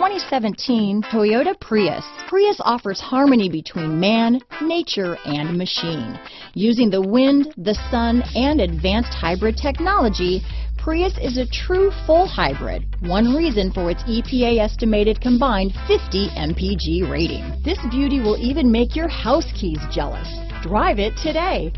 2017 Toyota Prius. Prius offers harmony between man, nature, and machine. Using the wind, the sun, and advanced hybrid technology, Prius is a true full hybrid, one reason for its EPA estimated combined 50 mpg rating. This beauty will even make your house keys jealous. Drive it today.